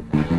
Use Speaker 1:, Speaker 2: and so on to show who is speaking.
Speaker 1: you